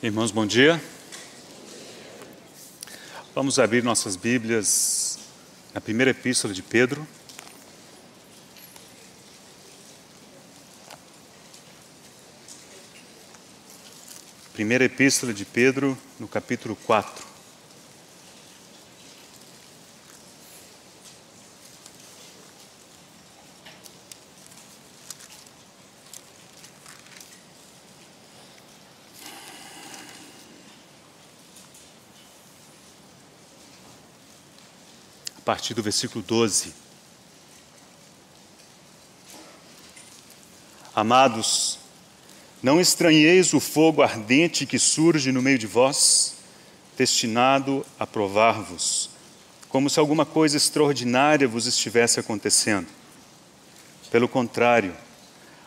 Irmãos, bom dia. Vamos abrir nossas Bíblias na primeira epístola de Pedro. Primeira epístola de Pedro, no capítulo 4. Partir do versículo 12. Amados, não estranheis o fogo ardente que surge no meio de vós, destinado a provar-vos, como se alguma coisa extraordinária vos estivesse acontecendo. Pelo contrário,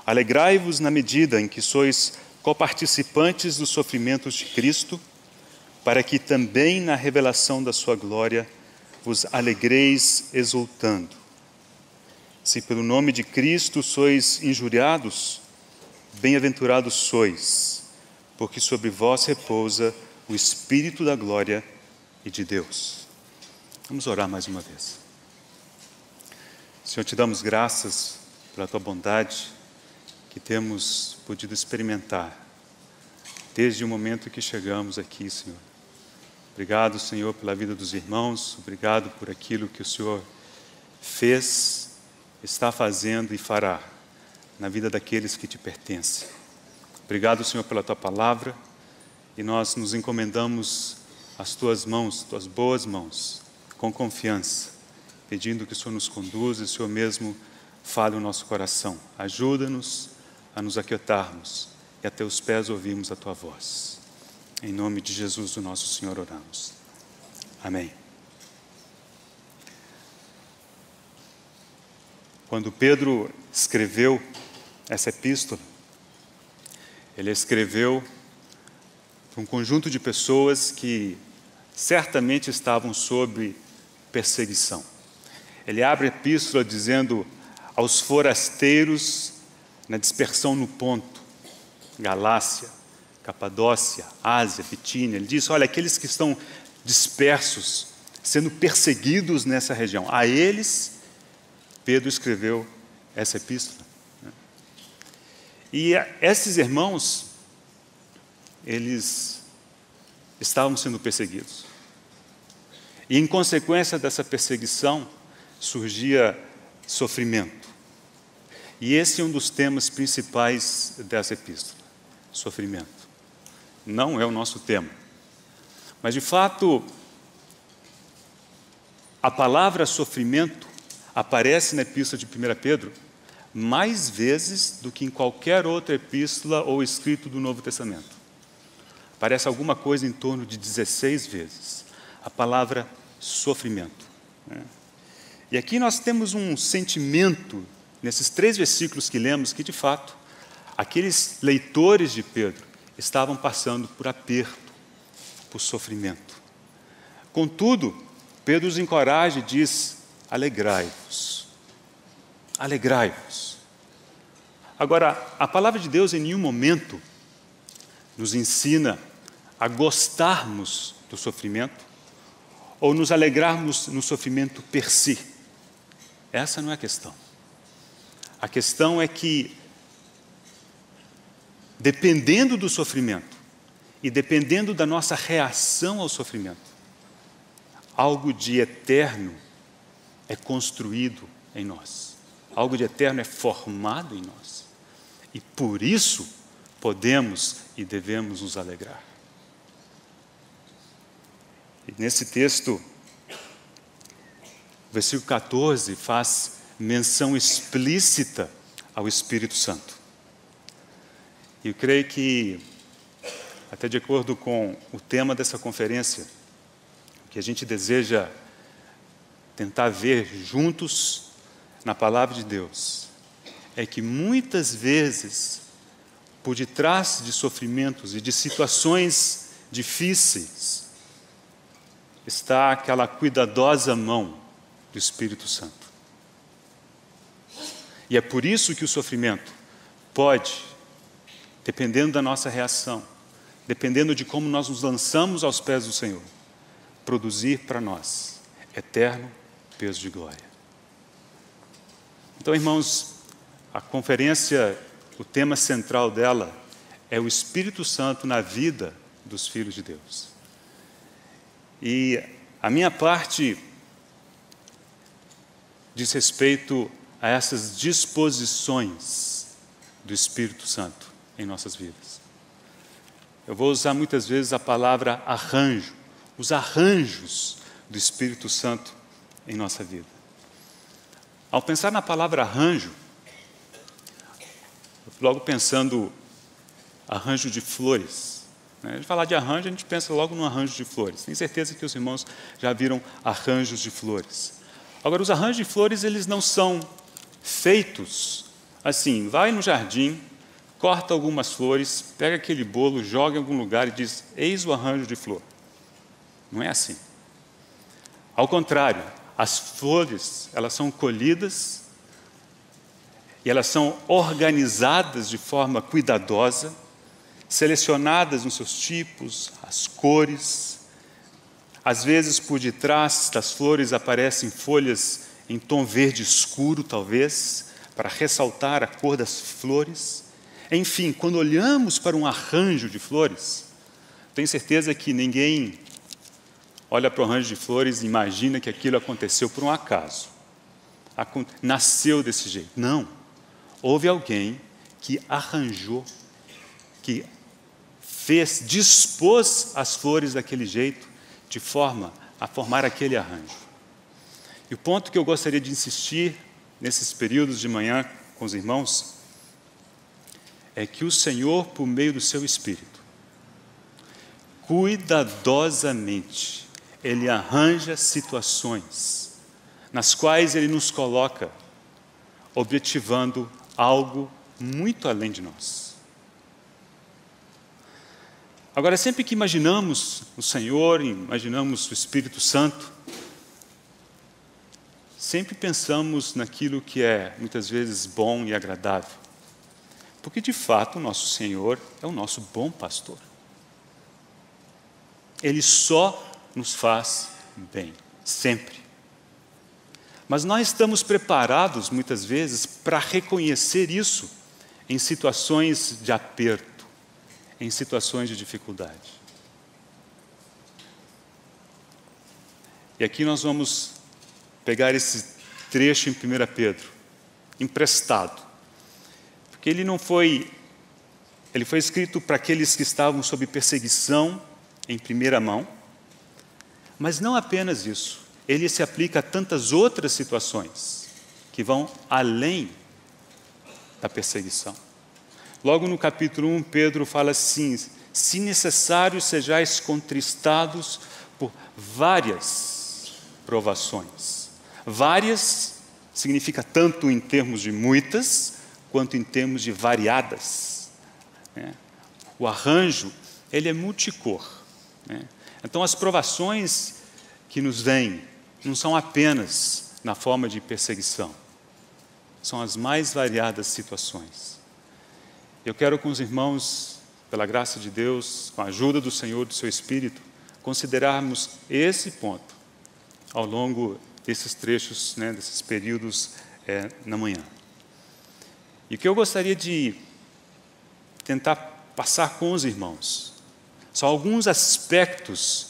alegrai-vos na medida em que sois coparticipantes dos sofrimentos de Cristo, para que também na revelação da sua glória vos alegreis exultando. Se pelo nome de Cristo sois injuriados, Bem-aventurados sois, porque sobre vós repousa o Espírito da glória e de Deus. Vamos orar mais uma vez. Senhor, te damos graças pela tua bondade que temos podido experimentar desde o momento que chegamos aqui, Senhor. Obrigado, Senhor, pela vida dos irmãos, obrigado por aquilo que o Senhor fez, está fazendo e fará na vida daqueles que te pertencem. Obrigado, Senhor, pela tua palavra e nós nos encomendamos às tuas mãos, tuas boas mãos, com confiança, pedindo que o Senhor nos conduza e o Senhor mesmo fale o nosso coração. Ajuda-nos a nos aquietarmos e a teus pés ouvirmos a tua voz. Em nome de Jesus, o nosso Senhor, oramos. Amém. Quando Pedro escreveu essa epístola, ele escreveu para um conjunto de pessoas que certamente estavam sob perseguição. Ele abre a epístola dizendo aos forasteiros na dispersão no ponto, Galácia, Capadócia, Ásia, Bitínia. Ele diz: olha, aqueles que estão dispersos, sendo perseguidos nessa região, a eles, Pedro escreveu essa epístola. E esses irmãos, eles estavam sendo perseguidos. E em consequência dessa perseguição, surgia sofrimento. E esse é um dos temas principais dessa epístola: sofrimento. Não é o nosso tema. Mas, de fato, a palavra sofrimento aparece na epístola de 1 Pedro mais vezes do que em qualquer outra epístola ou escrito do Novo Testamento. Parece alguma coisa em torno de 16 vezes. A palavra sofrimento. Né? E aqui nós temos um sentimento, nesses três versículos que lemos, que de fato, aqueles leitores de Pedro estavam passando por aperto, por sofrimento. Contudo, Pedro os encoraja e diz: alegrai-vos alegrai-vos. Agora, a palavra de Deus em nenhum momento nos ensina a gostarmos do sofrimento ou nos alegrarmos no sofrimento per si. Essa não é a questão. A questão é que, dependendo do sofrimento e dependendo da nossa reação ao sofrimento, algo de eterno é construído em nós algo de eterno é formado em nós. E por isso podemos e devemos nos alegrar. E nesse texto, o versículo 14 faz menção explícita ao Espírito Santo. E eu creio que, até de acordo com o tema dessa conferência, que a gente deseja tentar ver juntos na palavra de Deus é que muitas vezes, por detrás de sofrimentos e de situações difíceis, está aquela cuidadosa mão do Espírito Santo. E é por isso que o sofrimento pode, dependendo da nossa reação, dependendo de como nós nos lançamos aos pés do Senhor, produzir para nós eterno peso de glória. Então, irmãos, a conferência, o tema central dela é o Espírito Santo na vida dos filhos de Deus. E a minha parte diz respeito a essas disposições do Espírito Santo em nossas vidas. Eu vou usar muitas vezes a palavra arranjo, os arranjos do Espírito Santo em nossa vida. Ao pensar na palavra arranjo, logo pensando arranjo de flores. Né? A gente falar de arranjo, a gente pensa logo no arranjo de flores. Tenho certeza que os irmãos já viram arranjos de flores. Agora, os arranjos de flores, eles não são feitos assim, vai no jardim, corta algumas flores, pega aquele bolo, joga em algum lugar e diz: Eis o arranjo de flor. Não é assim. Ao contrário, as flores, elas são colhidas e elas são organizadas de forma cuidadosa, selecionadas nos seus tipos, as cores. Às vezes, por detrás das flores aparecem folhas em tom verde escuro, talvez, para ressaltar a cor das flores. Enfim, quando olhamos para um arranjo de flores, tenho certeza que ninguém olha para o arranjo de flores e imagina que aquilo aconteceu por um acaso. Nasceu desse jeito. Não. Houve alguém que arranjou, que fez, dispôs as flores daquele jeito, de forma a formar aquele arranjo. E o ponto que eu gostaria de insistir nesses períodos de manhã com os irmãos é que o Senhor, por meio do seu Espírito, cuidadosamente, Ele arranja situações nas quais Ele nos coloca, objetivando algo muito além de nós. Agora, sempre que imaginamos o Senhor, imaginamos o Espírito Santo, sempre pensamos naquilo que é muitas vezes bom e agradável. Porque de fato o nosso Senhor é o nosso bom pastor. Ele só nos faz bem, sempre. Mas nós estamos preparados muitas vezes para reconhecer isso em situações de aperto, em situações de dificuldade. E aqui nós vamos pegar esse trecho em 1 Pedro, emprestado. Porque ele não foi. Ele foi escrito para aqueles que estavam sob perseguição em primeira mão, mas não apenas isso. Ele se aplica a tantas outras situações que vão além da perseguição. Logo no capítulo 1, Pedro fala assim: se necessário, sejais contristados por várias provações. Várias significa tanto em termos de muitas, quanto em termos de variadas. Né? O arranjo, ele é multicor. Né? Então, as provações que nos vêm não são apenas na forma de perseguição, são as mais variadas situações. Eu quero com os irmãos, pela graça de Deus, com a ajuda do Senhor, do seu Espírito, considerarmos esse ponto ao longo desses trechos, né, desses períodos é, na manhã. E o que eu gostaria de tentar passar com os irmãos são alguns aspectos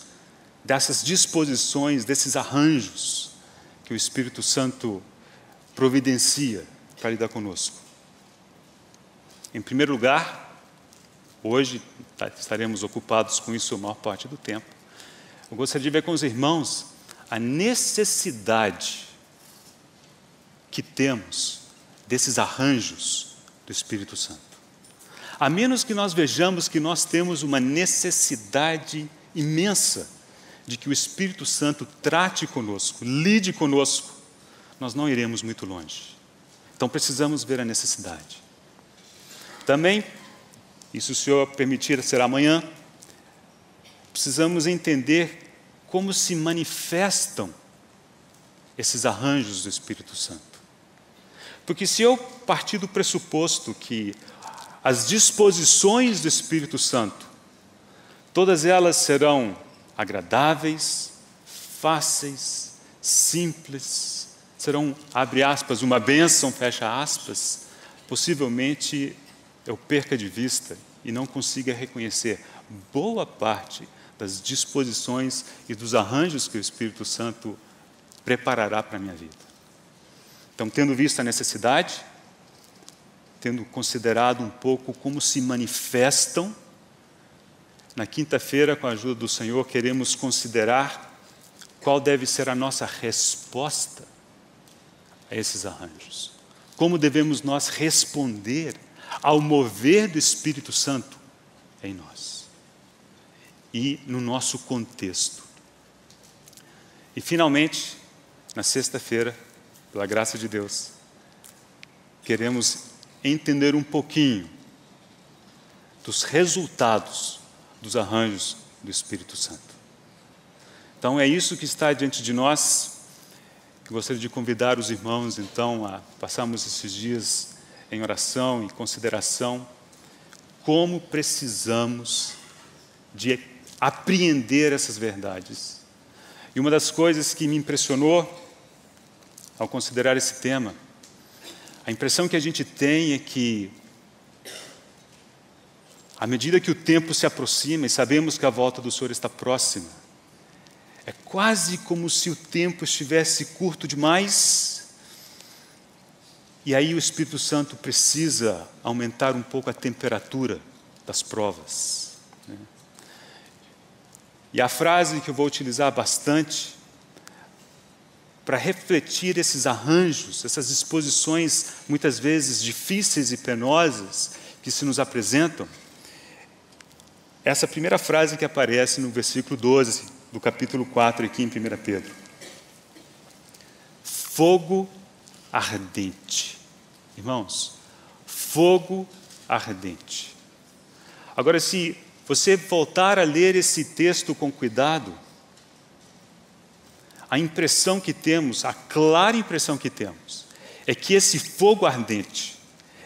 dessas disposições, desses arranjos que o Espírito Santo providencia para lidar conosco. Em primeiro lugar, hoje tá, estaremos ocupados com isso a maior parte do tempo. Eu gostaria de ver com os irmãos a necessidade que temos desses arranjos do Espírito Santo. A menos que nós vejamos que nós temos uma necessidade imensa de que o Espírito Santo trate conosco, lide conosco, nós não iremos muito longe. Então precisamos ver a necessidade. Também, e se o Senhor permitir, será amanhã, precisamos entender como se manifestam esses arranjos do Espírito Santo. Porque se eu partir do pressuposto que as disposições do Espírito Santo Todas elas serão agradáveis, fáceis, simples, serão, abre aspas, uma bênção, fecha aspas. Possivelmente eu perca de vista e não consiga reconhecer boa parte das disposições e dos arranjos que o Espírito Santo preparará para a minha vida. Então, tendo visto a necessidade, tendo considerado um pouco como se manifestam, na quinta-feira, com a ajuda do Senhor, queremos considerar qual deve ser a nossa resposta a esses arranjos. Como devemos nós responder ao mover do Espírito Santo em nós e no nosso contexto. E finalmente, na sexta-feira, pela graça de Deus, queremos entender um pouquinho dos resultados dos arranjos do Espírito Santo. Então é isso que está diante de nós. Gostaria de convidar os irmãos então a passarmos esses dias em oração e consideração como precisamos de apreender essas verdades. E uma das coisas que me impressionou ao considerar esse tema a impressão que a gente tem é que, à medida que o tempo se aproxima e sabemos que a volta do Senhor está próxima, é quase como se o tempo estivesse curto demais. E aí o Espírito Santo precisa aumentar um pouco a temperatura das provas. Né? E a frase que eu vou utilizar bastante para refletir esses arranjos, essas exposições muitas vezes difíceis e penosas que se nos apresentam. Essa primeira frase que aparece no versículo 12 do capítulo 4 aqui em 1 Pedro. Fogo ardente. Irmãos, fogo ardente. Agora, se você voltar a ler esse texto com cuidado, a impressão que temos, a clara impressão que temos, é que esse fogo ardente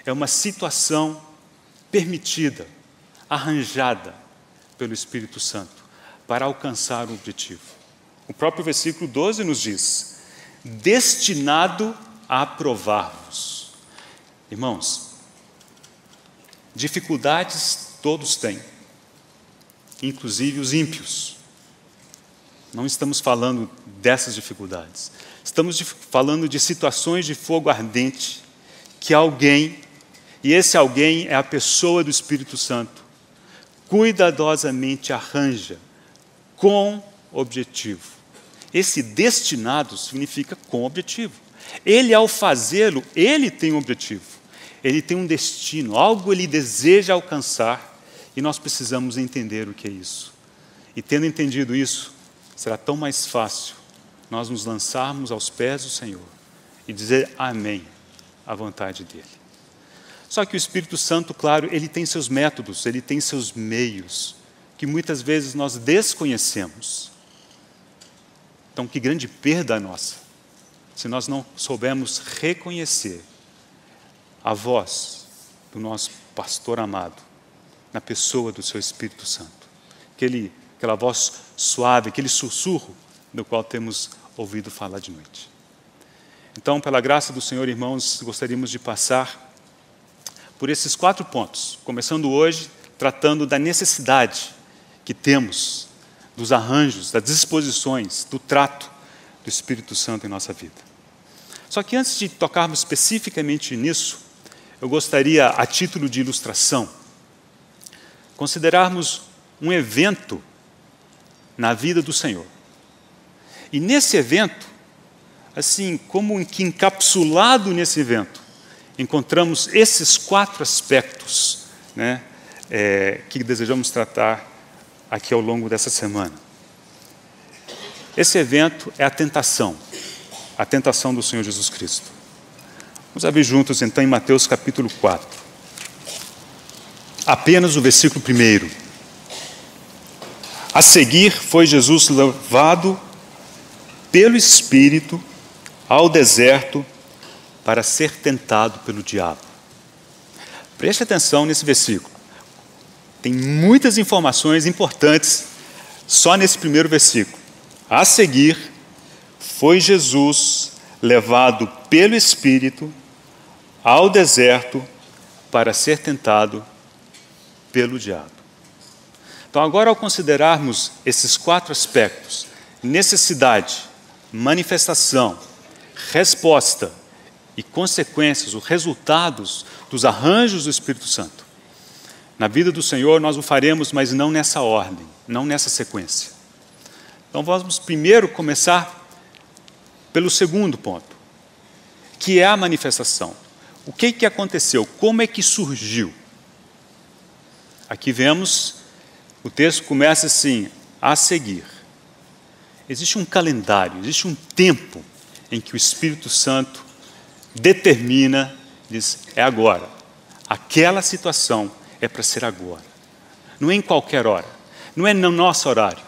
é uma situação permitida, arranjada pelo Espírito Santo para alcançar o objetivo. O próprio versículo 12 nos diz: destinado a aprovar-vos. Irmãos, dificuldades todos têm, inclusive os ímpios. Não estamos falando dessas dificuldades. Estamos falando de situações de fogo ardente que alguém, e esse alguém é a pessoa do Espírito Santo, cuidadosamente arranja com objetivo. Esse destinado significa com objetivo. Ele, ao fazê-lo, ele tem um objetivo, ele tem um destino, algo ele deseja alcançar, e nós precisamos entender o que é isso. E tendo entendido isso, será tão mais fácil nós nos lançarmos aos pés do Senhor e dizer amém à vontade dEle. Só que o Espírito Santo, claro, ele tem seus métodos, ele tem seus meios, que muitas vezes nós desconhecemos. Então, que grande perda nossa, se nós não soubermos reconhecer a voz do nosso pastor amado na pessoa do seu Espírito Santo. Que ele aquela voz suave, aquele sussurro do qual temos ouvido falar de noite. Então, pela graça do Senhor, irmãos, gostaríamos de passar por esses quatro pontos, começando hoje tratando da necessidade que temos dos arranjos, das disposições, do trato do Espírito Santo em nossa vida. Só que antes de tocarmos especificamente nisso, eu gostaria, a título de ilustração, considerarmos um evento na vida do Senhor. E nesse evento, assim como que encapsulado nesse evento, encontramos esses quatro aspectos né, é, que desejamos tratar aqui ao longo dessa semana. Esse evento é a tentação, a tentação do Senhor Jesus Cristo. Vamos abrir juntos então em Mateus capítulo 4. Apenas o versículo primeiro. A seguir, foi Jesus levado pelo Espírito ao deserto para ser tentado pelo diabo. Preste atenção nesse versículo. tem muitas informações importantes só nesse primeiro versículo. A seguir, foi Jesus levado pelo Espírito ao deserto para ser tentado pelo diabo. Então, agora, ao considerarmos esses quatro aspectos necessidade, manifestação, resposta e consequências, os resultados dos arranjos do Espírito Santo. Na vida do Senhor nós o faremos, mas não nessa ordem, não nessa sequência. Então vamos primeiro começar pelo segundo ponto, que é a manifestação. O que, que aconteceu? Como é que surgiu? Aqui vemos, o texto começa assim, a seguir. Existe um calendário, existe um tempo em que o Espírito Santo determina, diz, é agora. Aquela situação é para ser agora. Não é em qualquer hora, não é no nosso horário,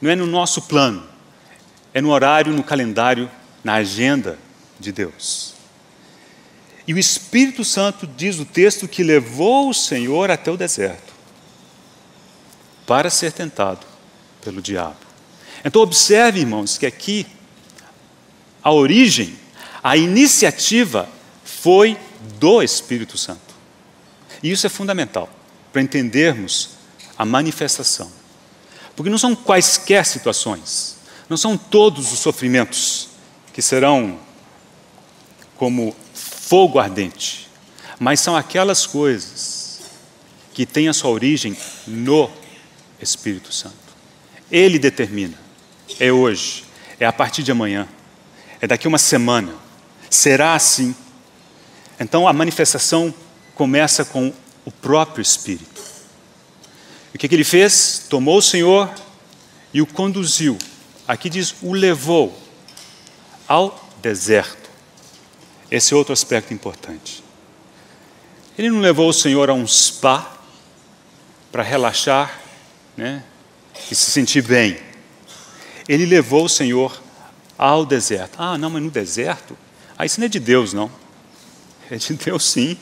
não é no nosso plano, é no horário, no calendário, na agenda de Deus. E o Espírito Santo diz o texto que levou o Senhor até o deserto para ser tentado pelo diabo. Então, observe, irmãos, que aqui a origem, a iniciativa foi do Espírito Santo. E isso é fundamental para entendermos a manifestação. Porque não são quaisquer situações, não são todos os sofrimentos que serão como fogo ardente, mas são aquelas coisas que têm a sua origem no Espírito Santo. Ele determina é hoje, é a partir de amanhã, é daqui uma semana, será assim. Então a manifestação começa com o próprio Espírito. E o que, que ele fez? Tomou o Senhor e o conduziu. Aqui diz, o levou ao deserto. Esse é outro aspecto importante. Ele não levou o Senhor a um spa para relaxar né, e se sentir bem ele levou o Senhor ao deserto. Ah, não, mas no deserto? Ah, isso não é de Deus, não. É de Deus, sim.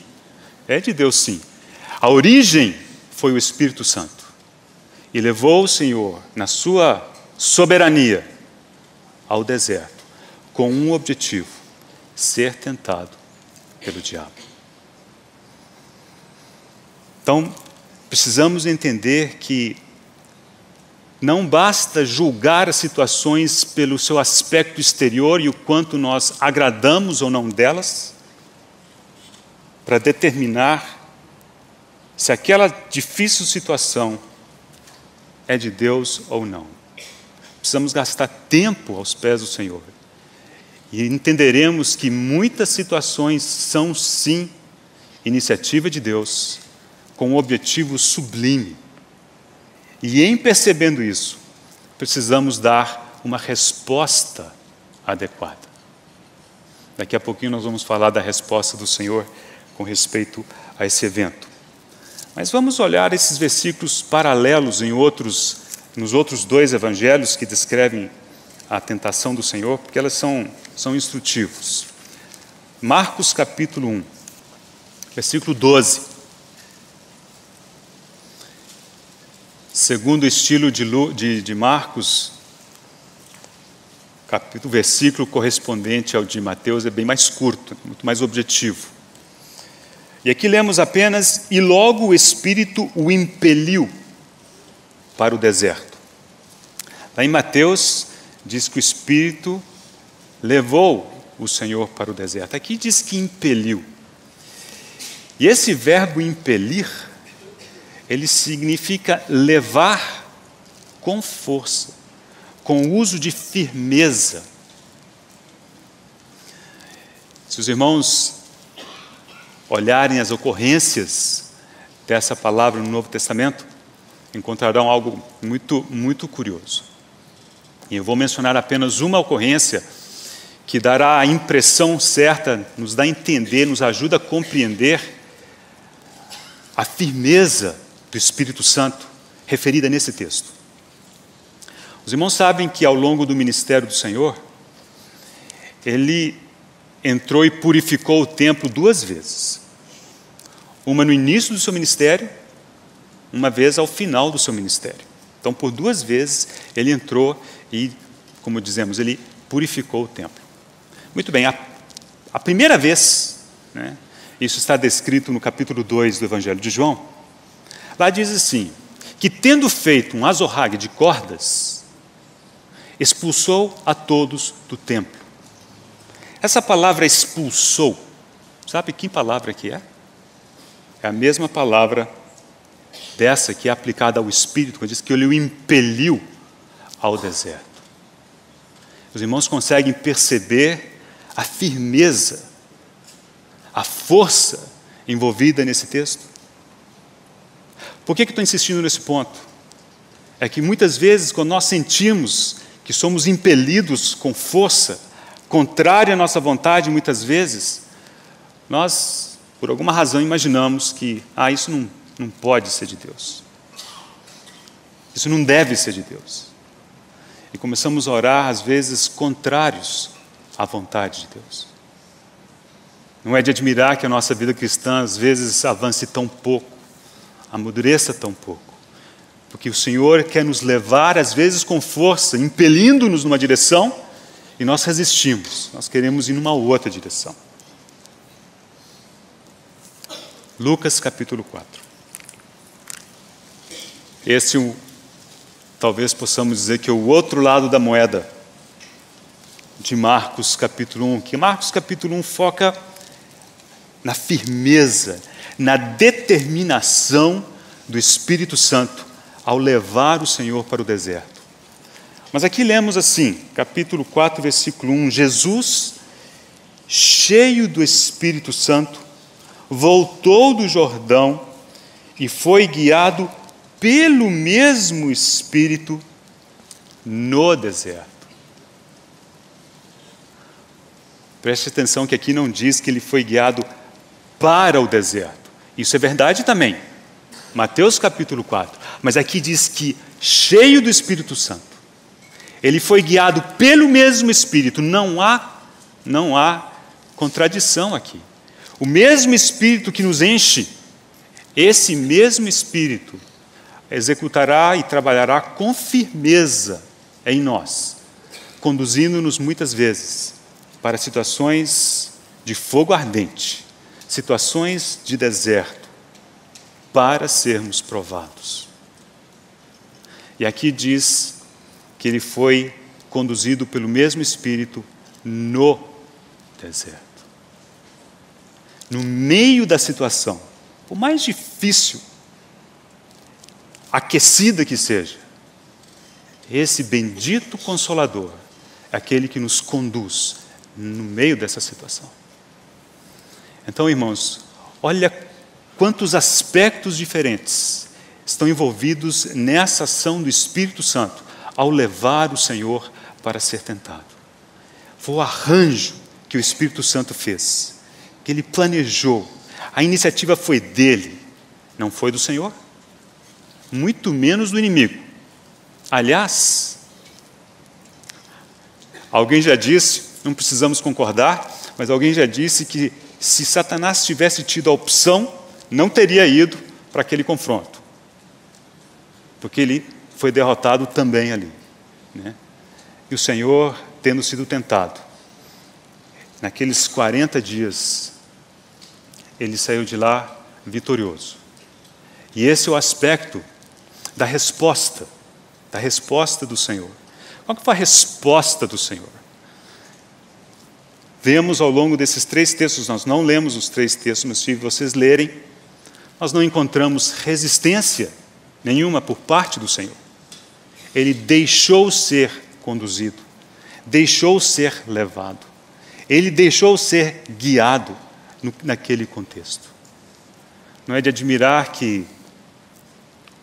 É de Deus, sim. A origem foi o Espírito Santo. E levou o Senhor, na sua soberania, ao deserto, com um objetivo: ser tentado pelo diabo. Então, precisamos entender que não basta julgar as situações pelo seu aspecto exterior e o quanto nós agradamos ou não delas, para determinar se aquela difícil situação é de Deus ou não. Precisamos gastar tempo aos pés do Senhor. E entenderemos que muitas situações são, sim, iniciativa de Deus, com um objetivo sublime e em percebendo isso, precisamos dar uma resposta adequada. Daqui a pouquinho nós vamos falar da resposta do Senhor com respeito a esse evento. Mas vamos olhar esses versículos paralelos em outros, nos outros dois evangelhos que descrevem a tentação do Senhor, porque elas são, são instrutivos. Marcos capítulo 1, versículo 12. Segundo o estilo de, de, de Marcos, capítulo, versículo correspondente ao de Mateus é bem mais curto, muito mais objetivo. E aqui lemos apenas: E logo o Espírito o impeliu para o deserto. Lá em Mateus, diz que o Espírito levou o Senhor para o deserto. Aqui diz que impeliu. E esse verbo impelir ele significa levar com força, com uso de firmeza. Se os irmãos olharem as ocorrências dessa palavra no Novo Testamento, encontrarão algo muito, muito curioso. E eu vou mencionar apenas uma ocorrência que dará a impressão certa, nos dá a entender, nos ajuda a compreender a firmeza do Espírito Santo referida nesse texto. Os irmãos sabem que ao longo do ministério do Senhor, ele entrou e purificou o templo duas vezes. Uma no início do seu ministério uma vez ao final do seu ministério. Então, por duas vezes, ele entrou e, como dizemos, ele purificou o templo. Muito bem, a, a primeira vez, né, isso está descrito no capítulo 2 do Evangelho de João, lá diz assim: que tendo feito um azorrague de cordas, expulsou a todos do templo. Essa palavra expulsou, sabe que palavra que é? É a mesma palavra dessa que é aplicada ao Espírito, quando diz que ele o impeliu ao deserto. Os irmãos conseguem perceber a firmeza, a força envolvida nesse texto? Por que, que estou insistindo nesse ponto? É que muitas vezes, quando nós sentimos que somos impelidos com força, contrária à nossa vontade, muitas vezes, nós, por alguma razão, imaginamos que, ah, isso não, não pode ser de Deus. Isso não deve ser de Deus. E começamos a orar, às vezes, contrários à vontade de Deus. Não é de admirar que a nossa vida cristã, às vezes, avance tão pouco amadureça tão pouco. Porque o Senhor quer nos levar, às vezes com força, impelindo-nos numa direção, e nós resistimos, nós queremos ir numa outra direção. Lucas capítulo 4. Esse talvez possamos dizer que é o outro lado da moeda de Marcos capítulo 1, que Marcos capítulo 1 foca na firmeza, na determinação do Espírito Santo ao levar o Senhor para o deserto. Mas aqui lemos assim, capítulo 4, versículo 1: Jesus, cheio do Espírito Santo, voltou do Jordão e foi guiado pelo mesmo Espírito no deserto. Preste atenção que aqui não diz que ele foi guiado para o deserto. Isso é verdade também. Mateus capítulo 4. Mas aqui diz que, cheio do Espírito Santo, ele foi guiado pelo mesmo Espírito. Não há, não há contradição aqui. O mesmo Espírito que nos enche, esse mesmo Espírito executará e trabalhará com firmeza em nós, conduzindo-nos muitas vezes para situações de fogo ardente, situações de deserto para sermos provados. E aqui diz que ele foi conduzido pelo mesmo Espírito no deserto. No meio da situação, por mais difícil, aquecida que seja, esse bendito Consolador é aquele que nos conduz no meio dessa situação. Então, irmãos, olha quantos aspectos diferentes estão envolvidos nessa ação do Espírito Santo ao levar o Senhor para ser tentado. Foi o arranjo que o Espírito Santo fez, que ele planejou. A iniciativa foi dele, não foi do Senhor, muito menos do inimigo. Aliás, alguém já disse, não precisamos concordar, mas alguém já disse que se Satanás tivesse tido a opção, não teria ido para aquele confronto, porque ele foi derrotado também ali. Né? E o Senhor, tendo sido tentado, naqueles 40 dias, ele saiu de lá vitorioso. E esse é o aspecto da resposta, da resposta do Senhor. Qual que foi a resposta do Senhor? Vemos ao longo desses três textos, nós não lemos os três textos, mas se vocês lerem, nós não encontramos resistência nenhuma por parte do Senhor. Ele deixou ser conduzido, deixou ser levado, ele deixou ser guiado no, naquele contexto. Não é de admirar que,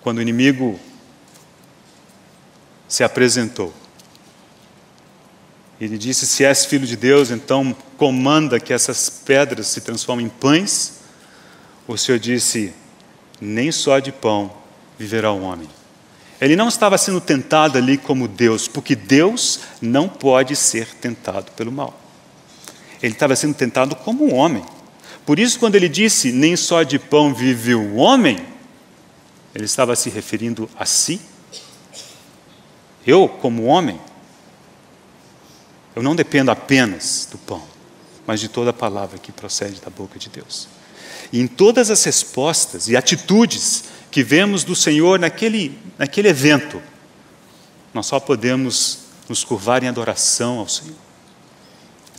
quando o inimigo se apresentou, ele disse: Se és filho de Deus, então comanda que essas pedras se transformem em pães. O Senhor disse: Nem só de pão viverá o homem. Ele não estava sendo tentado ali como Deus, porque Deus não pode ser tentado pelo mal. Ele estava sendo tentado como um homem. Por isso, quando ele disse: Nem só de pão vive o homem, Ele estava se referindo a si? Eu, como homem, eu não dependo apenas do pão, mas de toda a palavra que procede da boca de Deus. E em todas as respostas e atitudes que vemos do Senhor naquele, naquele evento, nós só podemos nos curvar em adoração ao Senhor.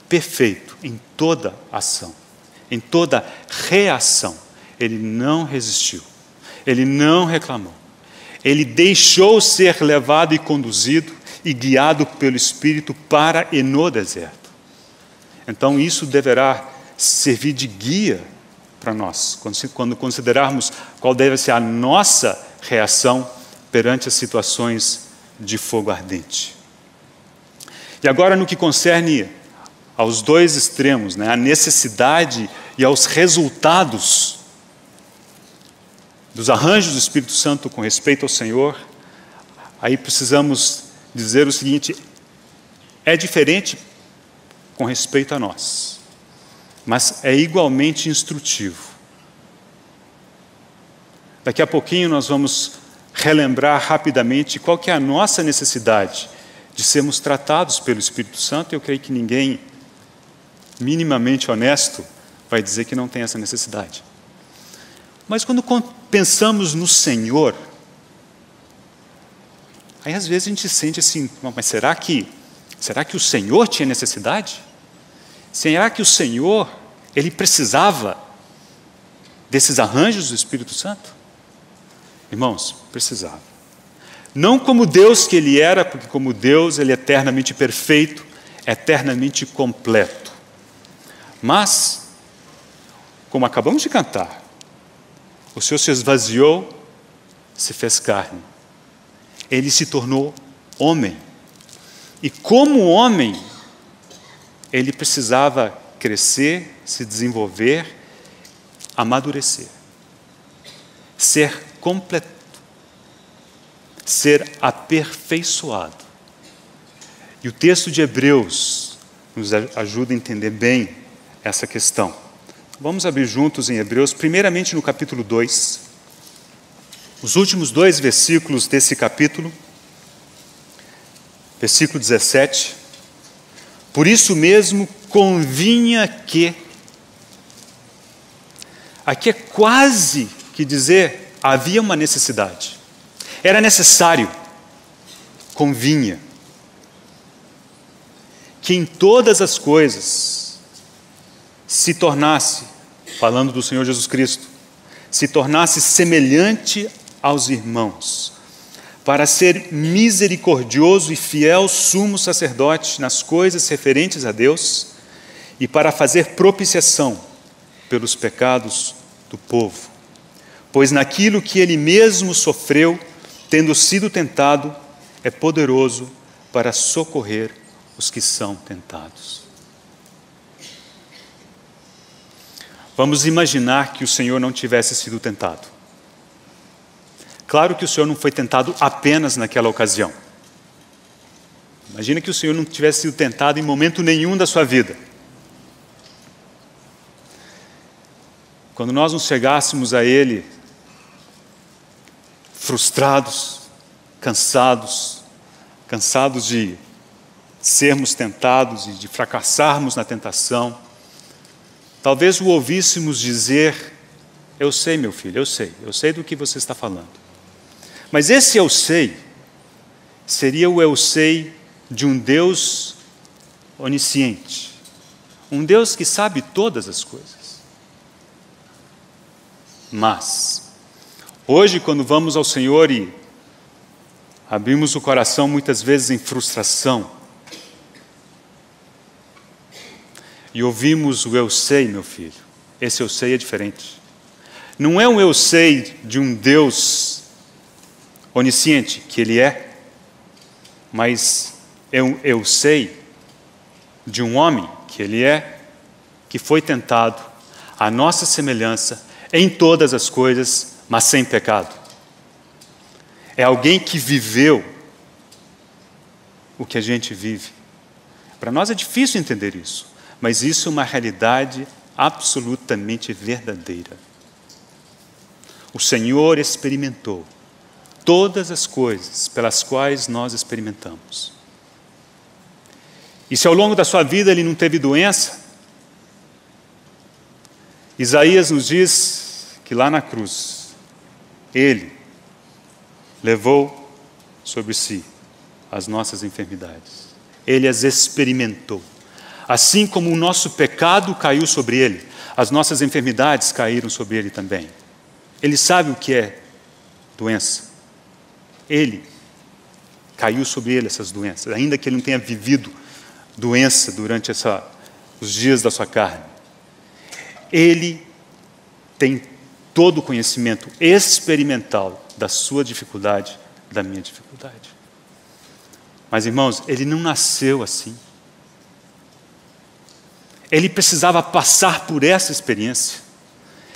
Perfeito em toda ação, em toda reação. Ele não resistiu, ele não reclamou, ele deixou ser levado e conduzido e guiado pelo Espírito para e no deserto. Então, isso deverá servir de guia para nós, quando considerarmos qual deve ser a nossa reação perante as situações de fogo ardente. E agora, no que concerne aos dois extremos, né, a necessidade e aos resultados dos arranjos do Espírito Santo com respeito ao Senhor, aí precisamos dizer o seguinte: é diferente com respeito a nós, mas é igualmente instrutivo. Daqui a pouquinho nós vamos relembrar rapidamente qual que é a nossa necessidade de sermos tratados pelo Espírito Santo. Eu creio que ninguém minimamente honesto vai dizer que não tem essa necessidade. Mas quando pensamos no Senhor, aí às vezes a gente sente assim, mas será que será que o Senhor tinha necessidade? Será que o Senhor ele precisava desses arranjos do Espírito Santo? Irmãos, precisava. Não como Deus que ele era, porque como Deus ele é eternamente perfeito, eternamente completo. Mas como acabamos de cantar, o Senhor se esvaziou, se fez carne. Ele se tornou homem. E como homem, ele precisava crescer, se desenvolver, amadurecer, ser completo, ser aperfeiçoado. E o texto de Hebreus nos ajuda a entender bem essa questão. Vamos abrir juntos em Hebreus, primeiramente no capítulo 2, os últimos dois versículos desse capítulo, versículo 17. Por isso mesmo convinha que. Aqui é quase que dizer havia uma necessidade. Era necessário, convinha, que em todas as coisas se tornasse falando do Senhor Jesus Cristo, se tornasse semelhante aos irmãos, para ser misericordioso e fiel sumo sacerdote nas coisas referentes a Deus e para fazer propiciação pelos pecados do povo. Pois naquilo que ele mesmo sofreu, tendo sido tentado, é poderoso para socorrer os que são tentados. Vamos imaginar que o Senhor não tivesse sido tentado. Claro que o Senhor não foi tentado apenas naquela ocasião. Imagina que o Senhor não tivesse sido tentado em momento nenhum da sua vida. Quando nós nos chegássemos a Ele, frustrados, cansados, cansados de sermos tentados e de fracassarmos na tentação, Talvez o ouvíssemos dizer: Eu sei, meu filho, eu sei, eu sei do que você está falando. Mas esse eu sei seria o eu sei de um Deus onisciente, um Deus que sabe todas as coisas. Mas, hoje, quando vamos ao Senhor e abrimos o coração muitas vezes em frustração, e ouvimos o eu sei, meu filho. Esse eu sei é diferente. Não é um eu sei de um Deus onisciente, que Ele é, mas eu sei de um homem, que Ele é, que foi tentado, à nossa semelhança, em todas as coisas, mas sem pecado. É alguém que viveu o que a gente vive. Para nós é difícil entender isso mas isso é uma realidade absolutamente verdadeira. o Senhor experimentou todas as coisas pelas quais nós experimentamos. E se ao longo da sua vida ele não teve doença, Isaías nos diz que lá na cruz, ele levou sobre si as nossas enfermidades. Ele as experimentou. Assim como o nosso pecado caiu sobre ele, as nossas enfermidades caíram sobre ele também. Ele sabe o que é doença. Ele caiu sobre ele essas doenças, ainda que ele não tenha vivido doença durante essa, os dias da sua carne. Ele tem todo o conhecimento experimental da sua dificuldade, da minha dificuldade. Mas, irmãos, ele não nasceu assim. Ele precisava passar por essa experiência.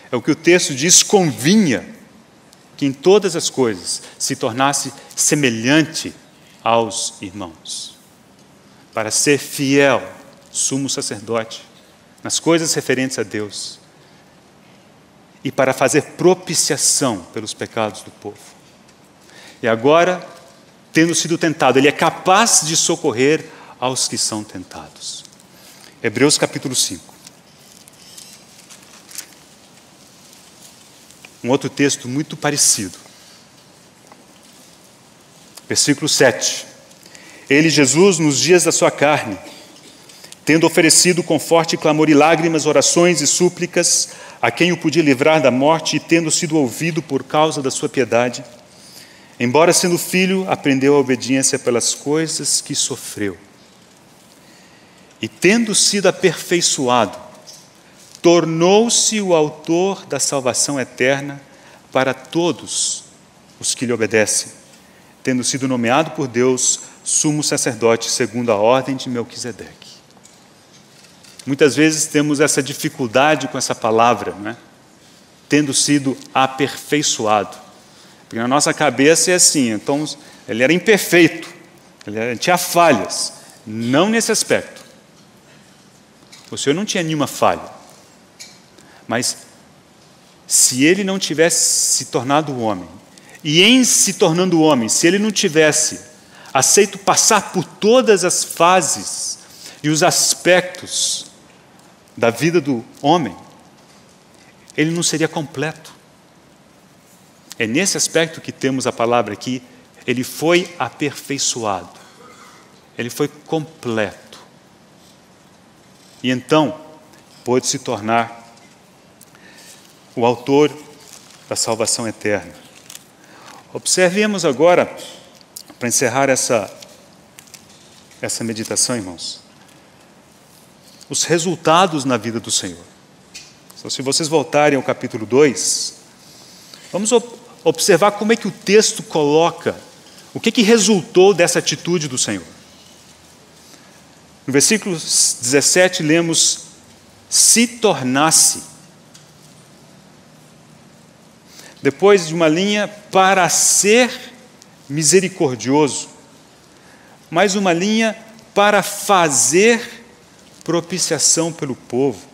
É o que o texto diz: convinha que em todas as coisas se tornasse semelhante aos irmãos, para ser fiel, sumo sacerdote, nas coisas referentes a Deus, e para fazer propiciação pelos pecados do povo. E agora, tendo sido tentado, ele é capaz de socorrer aos que são tentados. Hebreus capítulo 5. Um outro texto muito parecido. Versículo 7. Ele, Jesus, nos dias da sua carne, tendo oferecido com forte clamor e lágrimas, orações e súplicas a quem o podia livrar da morte, e tendo sido ouvido por causa da sua piedade, embora sendo filho, aprendeu a obediência pelas coisas que sofreu. E tendo sido aperfeiçoado, tornou-se o autor da salvação eterna para todos os que lhe obedecem, tendo sido nomeado por Deus sumo sacerdote segundo a ordem de Melquisedeque. Muitas vezes temos essa dificuldade com essa palavra, né? tendo sido aperfeiçoado. Porque na nossa cabeça é assim, então ele era imperfeito, ele tinha falhas, não nesse aspecto. O Senhor não tinha nenhuma falha. Mas se ele não tivesse se tornado homem, e em se tornando homem, se ele não tivesse aceito passar por todas as fases e os aspectos da vida do homem, ele não seria completo. É nesse aspecto que temos a palavra aqui, ele foi aperfeiçoado, ele foi completo. E então, pôde se tornar o autor da salvação eterna. Observemos agora, para encerrar essa, essa meditação, irmãos, os resultados na vida do Senhor. Então, se vocês voltarem ao capítulo 2, vamos observar como é que o texto coloca o que, que resultou dessa atitude do Senhor. No versículo 17, lemos: se tornasse. Depois de uma linha, para ser misericordioso. Mais uma linha, para fazer propiciação pelo povo.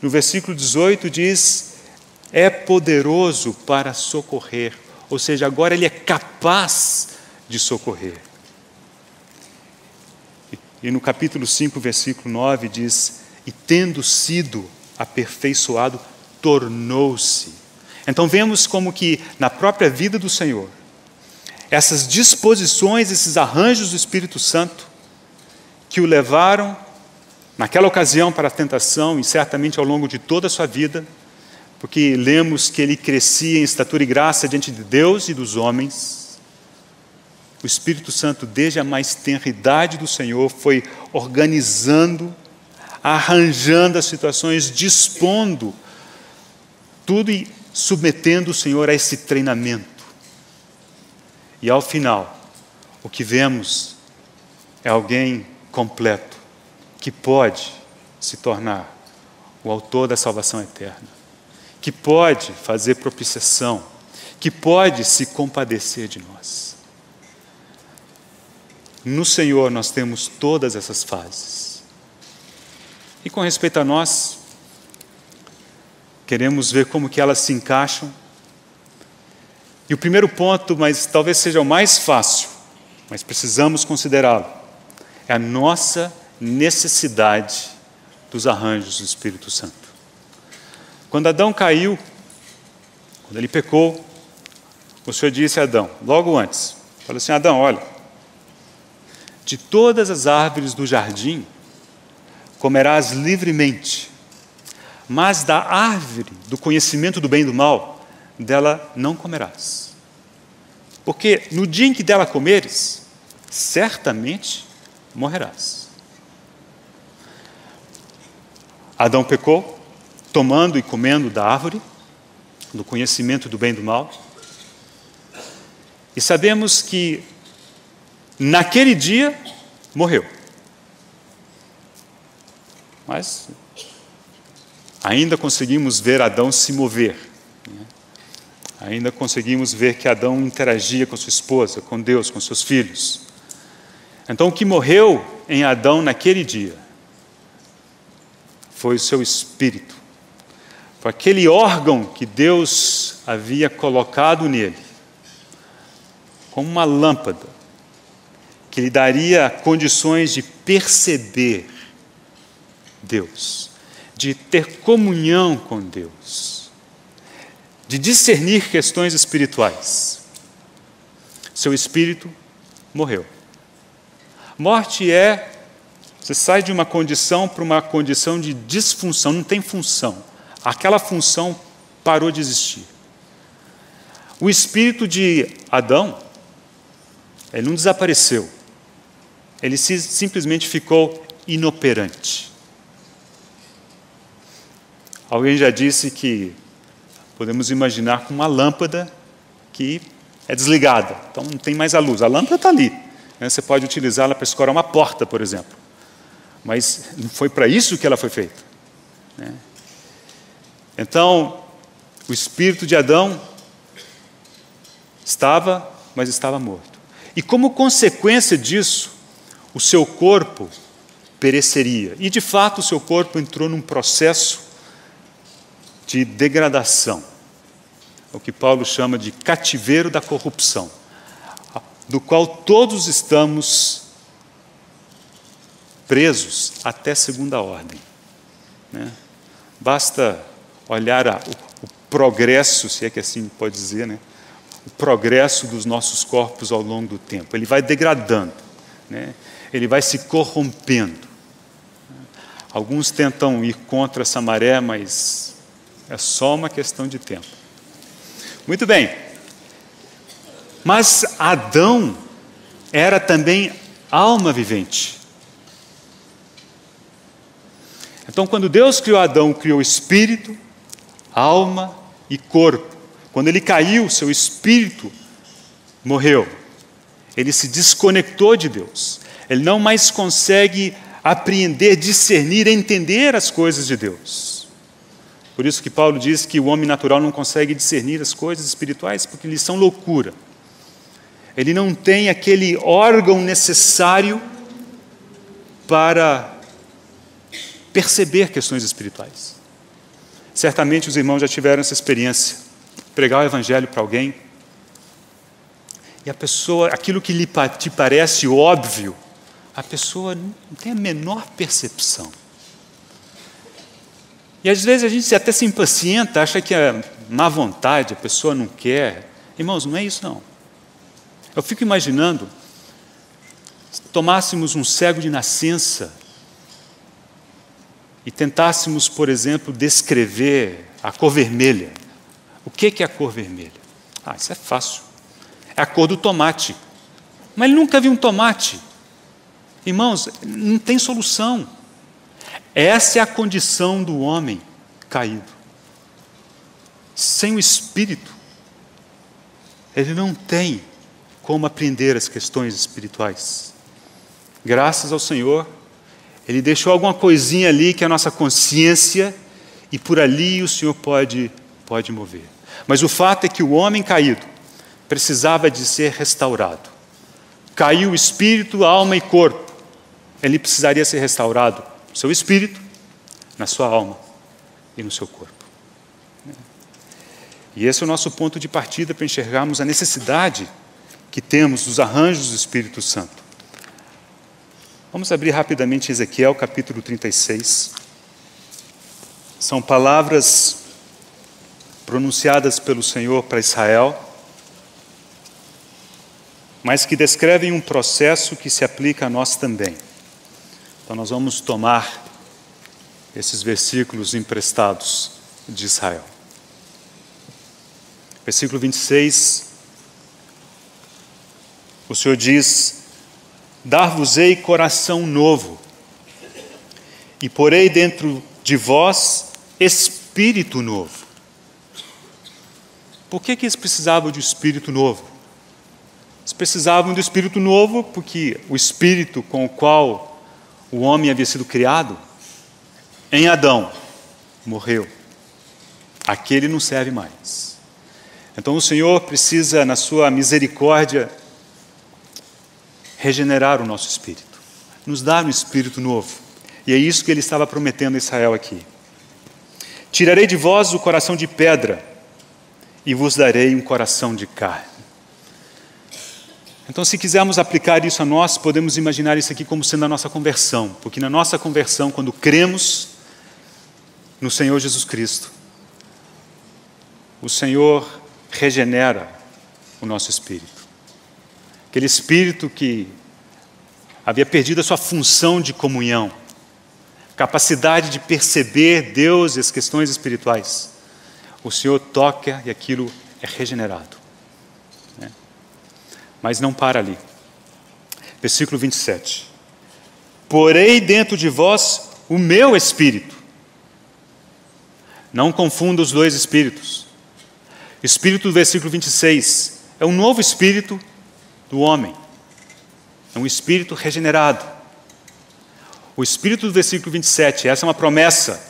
No versículo 18 diz: é poderoso para socorrer, ou seja, agora ele é capaz de socorrer. E no capítulo 5, versículo 9 diz: e tendo sido aperfeiçoado, tornou-se. Então vemos como que na própria vida do Senhor, essas disposições, esses arranjos do Espírito Santo, que o levaram, naquela ocasião, para a tentação e certamente ao longo de toda a sua vida, porque lemos que ele crescia em estatura e graça diante de Deus e dos homens. O Espírito Santo, desde a mais tenra idade do Senhor, foi organizando, arranjando as situações, dispondo tudo e submetendo o Senhor a esse treinamento. E ao final, o que vemos é alguém completo, que pode se tornar o autor da salvação eterna, que pode fazer propiciação, que pode se compadecer de nós. No Senhor nós temos todas essas fases. E com respeito a nós, queremos ver como que elas se encaixam. E o primeiro ponto, mas talvez seja o mais fácil, mas precisamos considerá-lo, é a nossa necessidade dos arranjos do Espírito Santo. Quando Adão caiu, quando ele pecou, o Senhor disse a Adão, logo antes, falou assim: Adão, olha, de todas as árvores do jardim comerás livremente, mas da árvore do conhecimento do bem e do mal, dela não comerás. Porque no dia em que dela comeres, certamente morrerás. Adão pecou, tomando e comendo da árvore, do conhecimento do bem e do mal. E sabemos que naquele dia morreu. Mas ainda conseguimos ver Adão se mover. Né? Ainda conseguimos ver que Adão interagia com sua esposa, com Deus, com seus filhos. Então, o que morreu em Adão naquele dia foi o seu espírito. Foi aquele órgão que Deus havia colocado nele, como uma lâmpada, que lhe daria condições de perceber Deus, de ter comunhão com Deus, de discernir questões espirituais. Seu espírito morreu. Morte é você sai de uma condição para uma condição de disfunção, não tem função. Aquela função parou de existir. O espírito de Adão, ele não desapareceu. Ele simplesmente ficou inoperante. Alguém já disse que podemos imaginar com uma lâmpada que é desligada, então não tem mais a luz. A lâmpada está ali. Né? Você pode utilizá-la para escorar uma porta, por exemplo. Mas não foi para isso que ela foi feita. Né? Então, o espírito de Adão estava, mas estava morto. E como consequência disso, o seu corpo pereceria. E de fato, o seu corpo entrou num processo de degradação, o que Paulo chama de cativeiro da corrupção, do qual todos estamos presos até segunda ordem. Né? Basta olhar a, o, o, progresso, se é que assim pode dizer, né? o progresso dos nossos corpos ao longo do tempo. Ele vai degradando, né? ele vai se corrompendo. Alguns tentam ir contra essa maré, mas é só uma questão de tempo. Muito bem. Mas Adão era também alma vivente. Então, quando Deus criou Adão, criou espírito, alma e corpo. Quando ele caiu, seu espírito morreu. Ele se desconectou de Deus. Ele não mais consegue apreender, discernir, entender as coisas de Deus. Por isso que Paulo diz que o homem natural não consegue discernir as coisas espirituais porque eles são loucura. Ele não tem aquele órgão necessário para perceber questões espirituais. Certamente os irmãos já tiveram essa experiência. Pregar o evangelho para alguém e a pessoa, aquilo que lhe te parece óbvio, a pessoa não tem a menor percepção. E às vezes a gente até se impacienta, acha que é má vontade, a pessoa não quer. Irmãos, não é isso não. Eu fico imaginando, se tomássemos um cego de nascença e tentássemos, por exemplo, descrever a cor vermelha. O que é a cor vermelha? Ah, isso é fácil. É a cor do tomate. Mas ele nunca viu um tomate. Irmãos, não tem solução. Essa é a condição do homem caído. Sem o espírito, ele não tem como aprender as questões espirituais. Graças ao Senhor, ele deixou alguma coisinha ali que é a nossa consciência e por ali o Senhor pode pode mover. Mas o fato é que o homem caído precisava de ser restaurado. Caiu o espírito, alma e corpo. Ele precisaria ser restaurado no seu espírito, na sua alma e no seu corpo. E esse é o nosso ponto de partida para enxergarmos a necessidade que temos dos arranjos do Espírito Santo. Vamos abrir rapidamente Ezequiel capítulo 36. São palavras pronunciadas pelo Senhor para Israel, mas que descrevem um processo que se aplica a nós também. Então, nós vamos tomar esses versículos emprestados de Israel. Versículo 26, o Senhor diz: Dar-vos-ei coração novo, e porei dentro de vós espírito novo. Por que, que eles precisavam de um espírito novo? Eles precisavam do espírito novo porque o espírito com o qual o homem havia sido criado, em Adão, morreu. Aquele não serve mais. Então o Senhor precisa, na sua misericórdia, regenerar o nosso espírito, nos dar um espírito novo. E é isso que ele estava prometendo a Israel aqui. Tirarei de vós o coração de pedra e vos darei um coração de carne. Então, se quisermos aplicar isso a nós, podemos imaginar isso aqui como sendo a nossa conversão, porque na nossa conversão, quando cremos no Senhor Jesus Cristo, o Senhor regenera o nosso espírito. Aquele espírito que havia perdido a sua função de comunhão, capacidade de perceber Deus e as questões espirituais. O Senhor toca e aquilo é regenerado. Mas não para ali. Versículo 27. Porei dentro de vós o meu espírito. Não confunda os dois espíritos. Espírito do versículo 26 é um novo espírito do homem, é um espírito regenerado. O espírito do versículo 27, essa é uma promessa,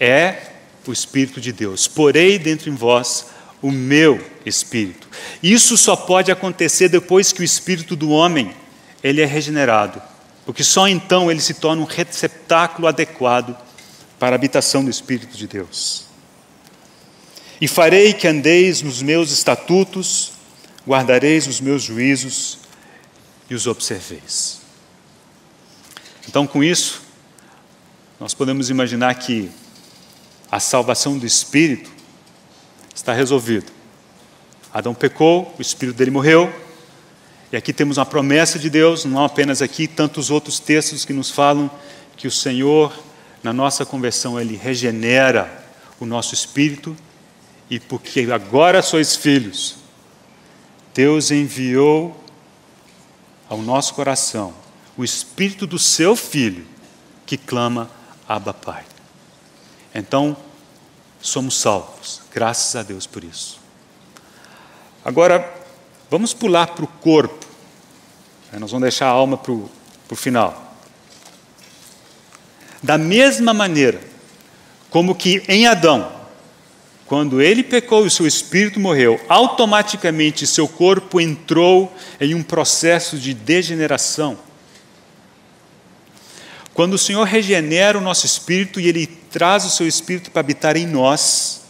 é o espírito de Deus. Porei dentro de vós o meu espírito. Isso só pode acontecer depois que o espírito do homem ele é regenerado, porque só então ele se torna um receptáculo adequado para a habitação do espírito de Deus. E farei que andeis nos meus estatutos, guardareis os meus juízos e os observeis. Então, com isso, nós podemos imaginar que a salvação do espírito está resolvida. Adão pecou, o espírito dele morreu, e aqui temos uma promessa de Deus, não apenas aqui, tantos outros textos que nos falam que o Senhor, na nossa conversão, ele regenera o nosso espírito e porque agora sois filhos, Deus enviou ao nosso coração o espírito do seu filho que clama Abba Pai. Então, somos salvos, graças a Deus por isso. Agora, vamos pular para o corpo. Nós vamos deixar a alma para o final. Da mesma maneira como que em Adão quando ele pecou e seu espírito morreu, automaticamente seu corpo entrou em um processo de degeneração. Quando o Senhor regenera o nosso espírito e ele traz o seu espírito para habitar em nós,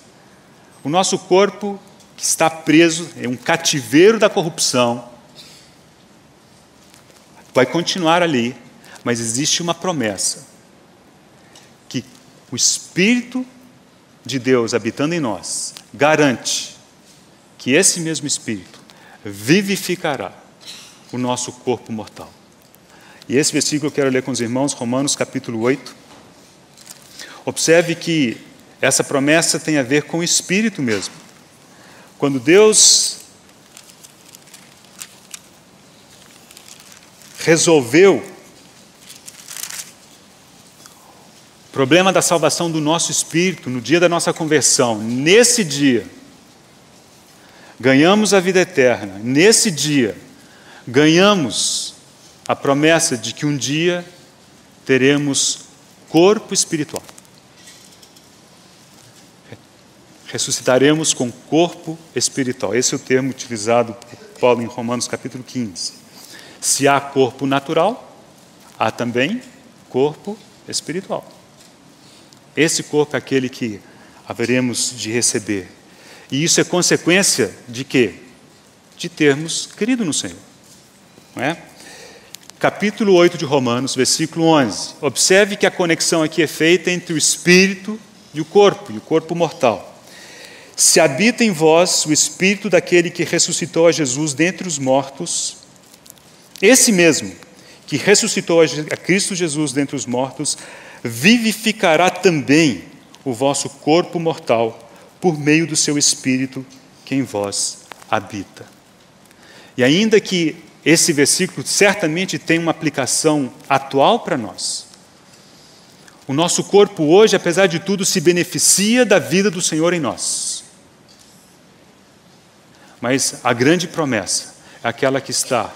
o nosso corpo que está preso em um cativeiro da corrupção vai continuar ali, mas existe uma promessa que o espírito de Deus habitando em nós garante que esse mesmo Espírito vivificará o nosso corpo mortal. E esse versículo eu quero ler com os irmãos, Romanos capítulo 8. Observe que essa promessa tem a ver com o Espírito mesmo. Quando Deus resolveu problema da salvação do nosso espírito no dia da nossa conversão, nesse dia, ganhamos a vida eterna, nesse dia, ganhamos a promessa de que um dia teremos corpo espiritual. Ressuscitaremos com corpo espiritual. Esse é o termo utilizado por Paulo em Romanos capítulo 15. Se há corpo natural, há também corpo espiritual. Esse corpo é aquele que haveremos de receber. E isso é consequência de quê? De termos crido no Senhor. Não é? Capítulo 8 de Romanos, versículo 11. Observe que a conexão aqui é feita entre o espírito e o corpo, e o corpo mortal. Se habita em vós o espírito daquele que ressuscitou a Jesus dentre os mortos, esse mesmo que ressuscitou a Cristo Jesus dentre os mortos, vivificará também o vosso corpo mortal por meio do seu espírito que em vós habita. E ainda que esse versículo certamente tem uma aplicação atual para nós, o nosso corpo hoje, apesar de tudo, se beneficia da vida do Senhor em nós. Mas a grande promessa é aquela que está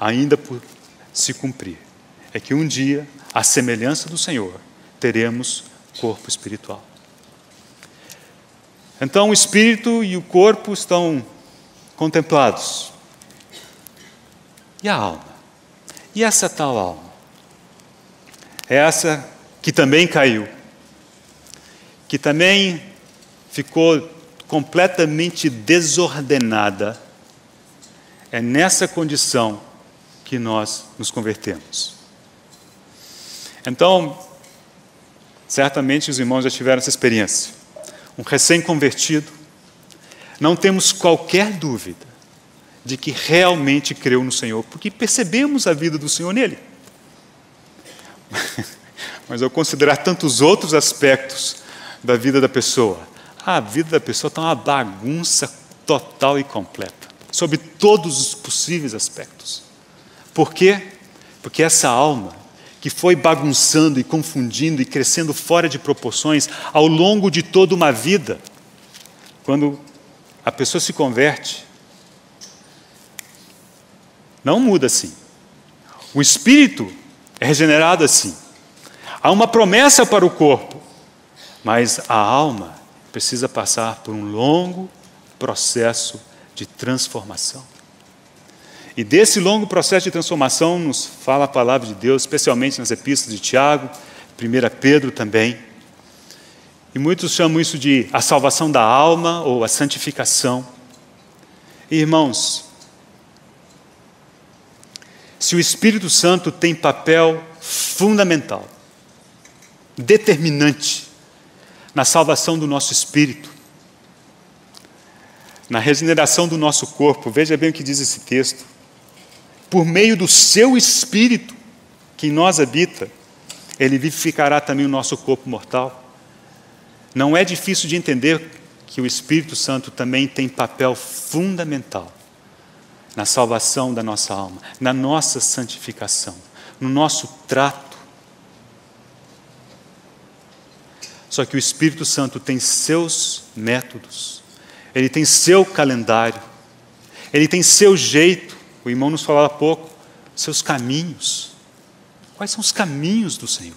ainda por se cumprir. É que um dia, à semelhança do Senhor, teremos corpo espiritual. Então, o espírito e o corpo estão contemplados. E a alma? E essa tal alma? É essa que também caiu, que também ficou completamente desordenada. É nessa condição que nós nos convertemos. Então, certamente os irmãos já tiveram essa experiência. Um recém-convertido, não temos qualquer dúvida de que realmente creu no Senhor, porque percebemos a vida do Senhor nele. Mas ao considerar tantos outros aspectos da vida da pessoa, a vida da pessoa está uma bagunça total e completa, sobre todos os possíveis aspectos. Por quê? Porque essa alma que foi bagunçando e confundindo e crescendo fora de proporções ao longo de toda uma vida, quando a pessoa se converte, não muda assim. O espírito é regenerado assim. Há uma promessa para o corpo, mas a alma precisa passar por um longo processo de transformação. E desse longo processo de transformação nos fala a palavra de Deus, especialmente nas epístolas de Tiago, 1 Pedro também. E muitos chamam isso de a salvação da alma ou a santificação. Irmãos, se o Espírito Santo tem papel fundamental, determinante na salvação do nosso espírito, na regeneração do nosso corpo, veja bem o que diz esse texto por meio do seu Espírito que em nós habita, ele vivificará também o nosso corpo mortal. Não é difícil de entender que o Espírito Santo também tem papel fundamental na salvação da nossa alma, na nossa santificação, no nosso trato. Só que o Espírito Santo tem seus métodos, ele tem seu calendário, ele tem seu jeito o irmão nos falava há pouco, seus caminhos. Quais são os caminhos do Senhor?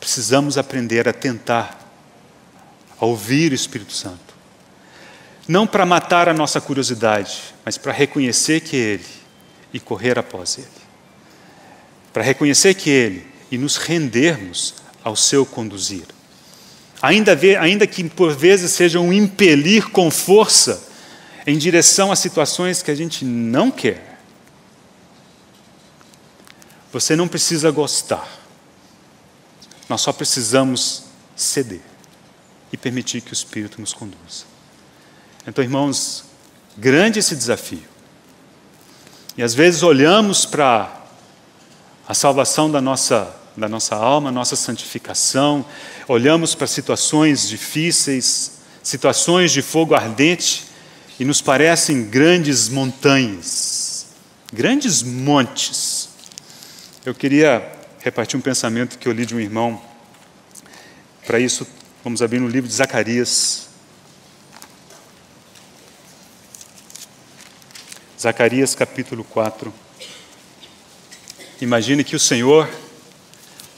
Precisamos aprender a tentar, a ouvir o Espírito Santo. Não para matar a nossa curiosidade, mas para reconhecer que é Ele e correr após Ele. Para reconhecer que é Ele e nos rendermos ao seu conduzir. Ainda, ainda que por vezes seja um impelir com força, em direção a situações que a gente não quer. Você não precisa gostar. Nós só precisamos ceder e permitir que o Espírito nos conduza. Então, irmãos, grande esse desafio. E às vezes olhamos para a salvação da nossa, da nossa alma, nossa santificação, olhamos para situações difíceis, situações de fogo ardente, e nos parecem grandes montanhas, grandes montes. Eu queria repartir um pensamento que eu li de um irmão. Para isso, vamos abrir no livro de Zacarias. Zacarias capítulo 4. Imagine que o Senhor,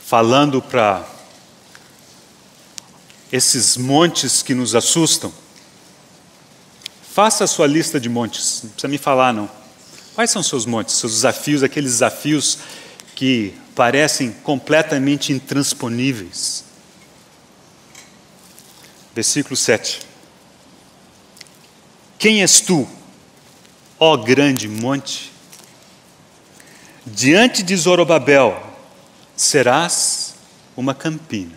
falando para esses montes que nos assustam, Faça a sua lista de montes, não precisa me falar não. Quais são os seus montes, seus desafios, aqueles desafios que parecem completamente intransponíveis? Versículo 7. Quem és tu, ó grande monte? Diante de Zorobabel serás uma campina.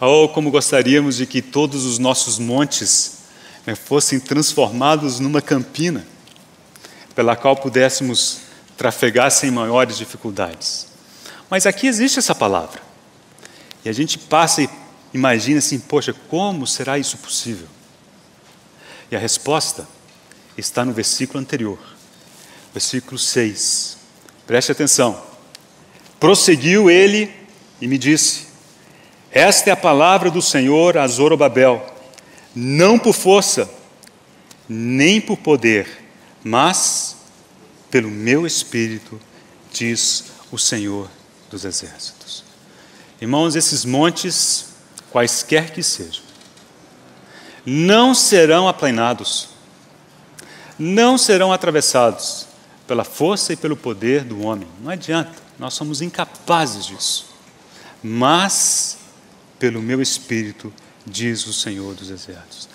Oh, como gostaríamos de que todos os nossos montes né, fossem transformados numa campina, pela qual pudéssemos trafegar sem maiores dificuldades. Mas aqui existe essa palavra. E a gente passa e imagina assim: poxa, como será isso possível? E a resposta está no versículo anterior, versículo 6. Preste atenção. Prosseguiu ele e me disse: Esta é a palavra do Senhor a Zorobabel, não por força, nem por poder, mas pelo meu espírito, diz o Senhor dos exércitos. Irmãos, esses montes, quaisquer que sejam, não serão aplainados, não serão atravessados pela força e pelo poder do homem. Não adianta, nós somos incapazes disso. Mas pelo meu espírito, diz o Senhor dos exércitos.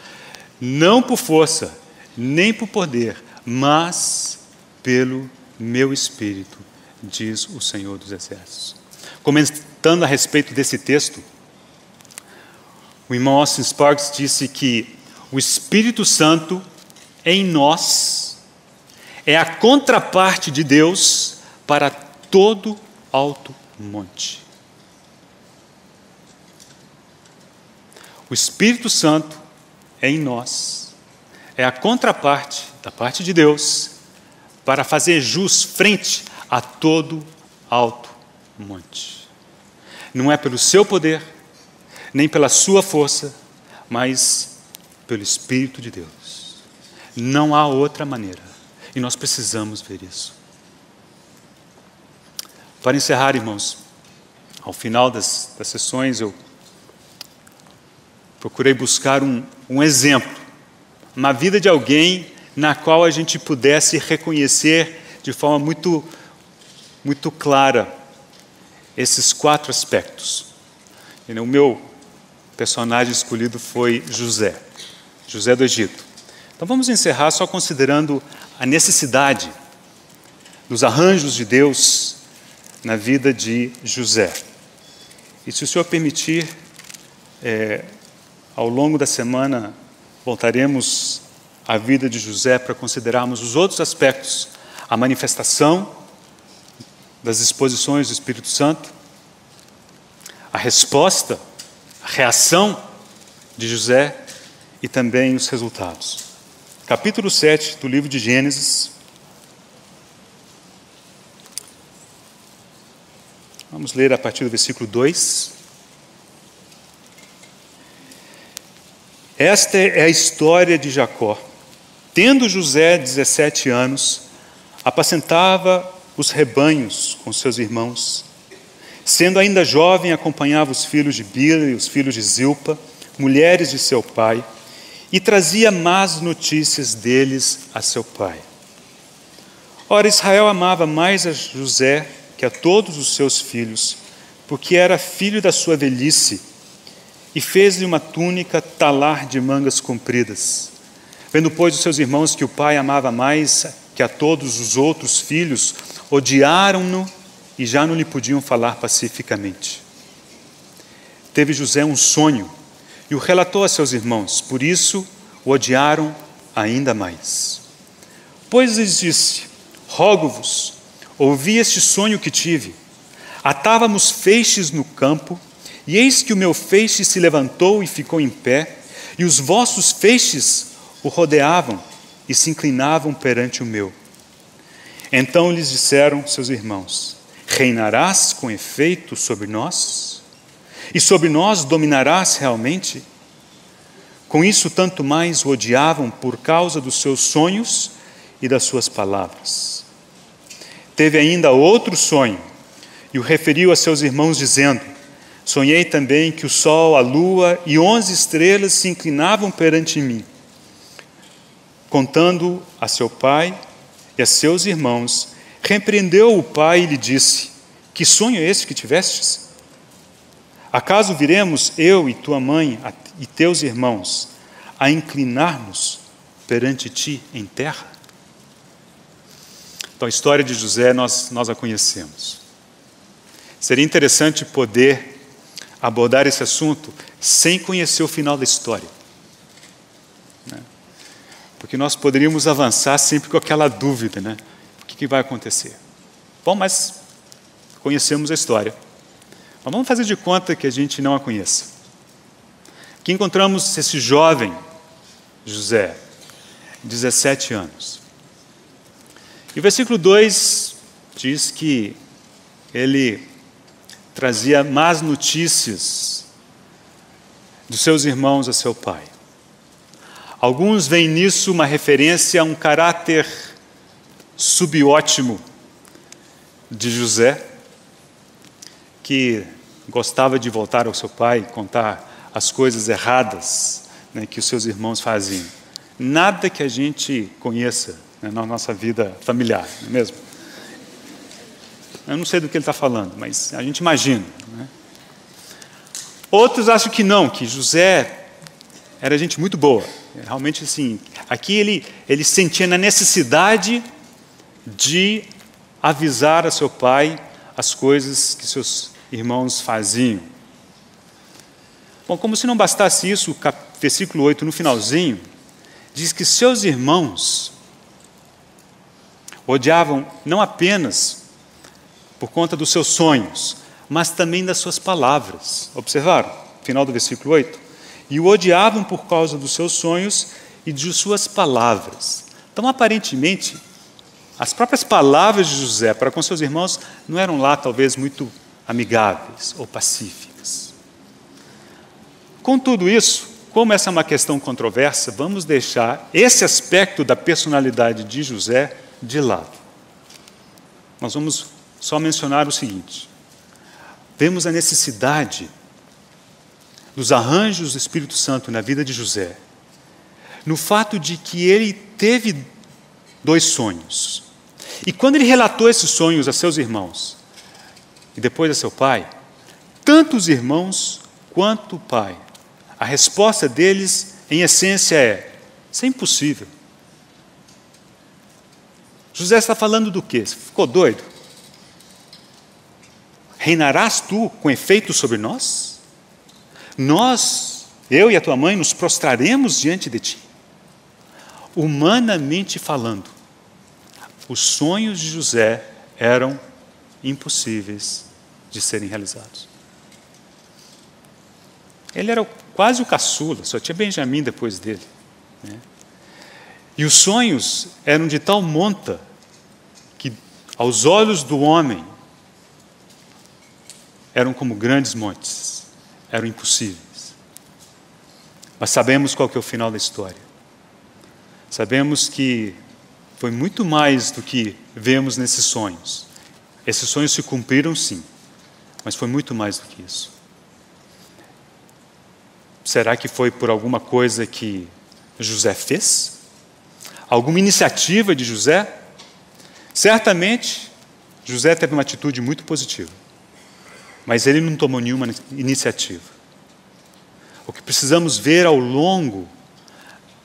Não por força, nem por poder, mas pelo meu espírito, diz o Senhor dos exércitos. Comentando a respeito desse texto, o irmão Austin Sparks disse que o Espírito Santo em nós é a contraparte de Deus para todo alto monte. O Espírito Santo em nós é a contraparte da parte de Deus para fazer jus frente a todo alto monte. Não é pelo seu poder, nem pela sua força, mas pelo Espírito de Deus. Não há outra maneira. E nós precisamos ver isso. Para encerrar, irmãos, ao final das, das sessões eu procurei buscar um, um exemplo, uma vida de alguém na qual a gente pudesse reconhecer de forma muito, muito clara esses quatro aspectos. O meu personagem escolhido foi José, José do Egito. Então vamos encerrar só considerando a necessidade dos arranjos de Deus na vida de José. E se o Senhor permitir, é, ao longo da semana voltaremos à vida de José para considerarmos os outros aspectos, a manifestação das disposições do Espírito Santo, a resposta, a reação de José e também os resultados. Capítulo 7 do livro de Gênesis. Vamos ler a partir do versículo 2. Esta é a história de Jacó. Tendo José 17 anos, apacentava os rebanhos com seus irmãos. Sendo ainda jovem, acompanhava os filhos de Bila e os filhos de Zilpa, mulheres de seu pai, e trazia más notícias deles a seu pai. Ora, Israel amava mais a José que a todos os seus filhos, porque era filho da sua velhice e fez-lhe uma túnica talar de mangas compridas. Vendo, pois, os seus irmãos que o pai amava mais que a todos os outros filhos, odiaram-no e já não lhe podiam falar pacificamente. Teve José um sonho e o relatou a seus irmãos, por isso o odiaram ainda mais. Pois lhes disse: Rogo-vos, ouvi este sonho que tive. Atávamos feixes no campo e eis que o meu feixe se levantou e ficou em pé, e os vossos feixes o rodeavam e se inclinavam perante o meu. Então lhes disseram seus irmãos: Reinarás com efeito sobre nós? E sobre nós dominarás realmente? Com isso, tanto mais o odiavam por causa dos seus sonhos e das suas palavras. Teve ainda outro sonho e o referiu a seus irmãos, dizendo: Sonhei também que o sol, a lua e onze estrelas se inclinavam perante mim. Contando a seu pai e a seus irmãos, repreendeu o pai e lhe disse: Que sonho é esse que tivestes? Acaso viremos eu e tua mãe e teus irmãos a inclinar-nos perante ti em terra? Então, a história de José nós, nós a conhecemos. Seria interessante poder abordar esse assunto sem conhecer o final da história. Né? Porque nós poderíamos avançar sempre com aquela dúvida, né? O que, que vai acontecer? Bom, mas conhecemos a história. Mas vamos fazer de conta que a gente não a conheça. Aqui encontramos esse jovem, José, 17 anos. E o versículo 2 diz que ele trazia más notícias dos seus irmãos a seu pai. Alguns veem nisso uma referência a um caráter subótimo de José, que gostava de voltar ao seu pai e contar as coisas erradas né, que os seus irmãos faziam. Nada que a gente conheça né, na nossa vida familiar, não é mesmo? Eu não sei do que ele está falando, mas a gente imagina. Né? Outros acham que não, que José era gente muito boa. Realmente, assim, aqui ele, ele sentia na necessidade de avisar a seu pai as coisas que seus irmãos faziam. Bom, como se não bastasse isso, o versículo 8, no finalzinho, diz que seus irmãos odiavam não apenas por conta dos seus sonhos, mas também das suas palavras. Observaram? Final do versículo 8. E o odiavam por causa dos seus sonhos e de suas palavras. Então, aparentemente, as próprias palavras de José para com seus irmãos não eram lá, talvez, muito amigáveis ou pacíficas. Com tudo isso, como essa é uma questão controversa, vamos deixar esse aspecto da personalidade de José de lado. Nós vamos só mencionar o seguinte: vemos a necessidade dos arranjos do Espírito Santo na vida de José, no fato de que ele teve dois sonhos. E quando ele relatou esses sonhos a seus irmãos e depois a seu pai, tanto os irmãos quanto o pai a resposta deles, em essência, é: Isso é impossível. José está falando do quê? Você ficou doido? Reinarás tu com efeito sobre nós? Nós, eu e a tua mãe, nos prostraremos diante de ti. Humanamente falando, os sonhos de José eram impossíveis de serem realizados. Ele era quase o caçula, só tinha Benjamim depois dele. Né? E os sonhos eram de tal monta que, aos olhos do homem, eram como grandes montes, eram impossíveis. Mas sabemos qual que é o final da história. Sabemos que foi muito mais do que vemos nesses sonhos. Esses sonhos se cumpriram, sim, mas foi muito mais do que isso. Será que foi por alguma coisa que José fez? Alguma iniciativa de José? Certamente, José teve uma atitude muito positiva, mas ele não tomou nenhuma iniciativa. O que precisamos ver ao longo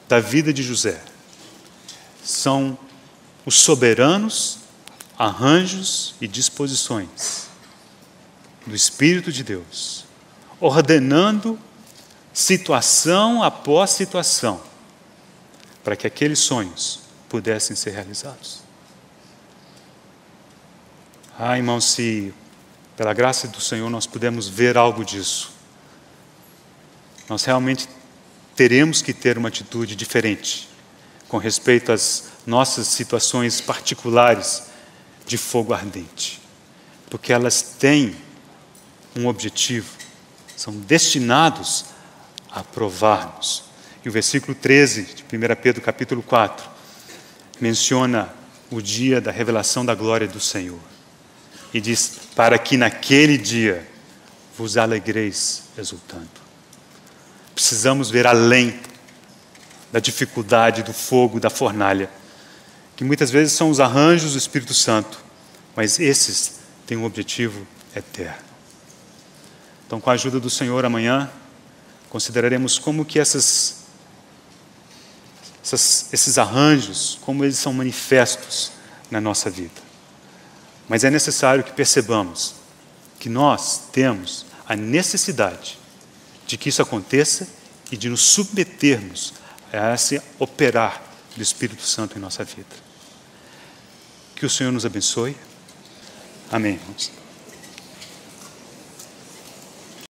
da vida de José são os soberanos arranjos e disposições do Espírito de Deus, ordenando situação após situação, para que aqueles sonhos pudessem ser realizados. Ah, irmão, se pela graça do Senhor nós pudermos ver algo disso, nós realmente teremos que ter uma atitude diferente com respeito às nossas situações particulares de fogo ardente, porque elas têm um objetivo, são destinados a provar-nos. E o versículo 13 de 1 Pedro, capítulo 4, menciona o dia da revelação da glória do Senhor. E diz: Para que naquele dia vos alegreis exultando. Precisamos ver além da dificuldade, do fogo, da fornalha, que muitas vezes são os arranjos do Espírito Santo, mas esses têm um objetivo eterno. Então, com a ajuda do Senhor, amanhã consideraremos como que essas, essas, esses arranjos, como eles são manifestos na nossa vida. Mas é necessário que percebamos que nós temos a necessidade de que isso aconteça e de nos submetermos a esse operar do Espírito Santo em nossa vida. Que o Senhor nos abençoe. Amém.